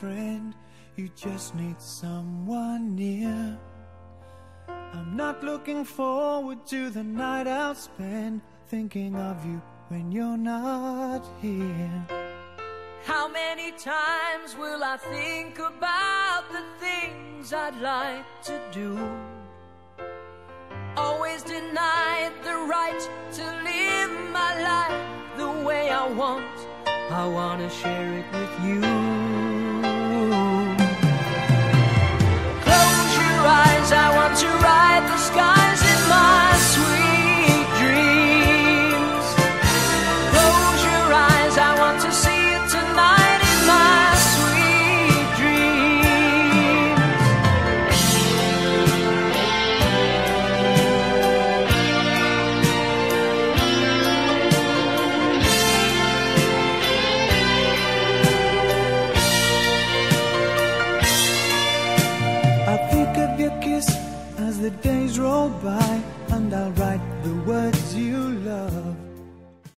friend, you just need someone near. I'm not looking forward to the night I'll spend thinking of you when you're not here. How many times will I think about the things I'd like to do? Always denied the right to live my life the way I want. I wanna share it with you. The days roll by, and I'll write the words you love.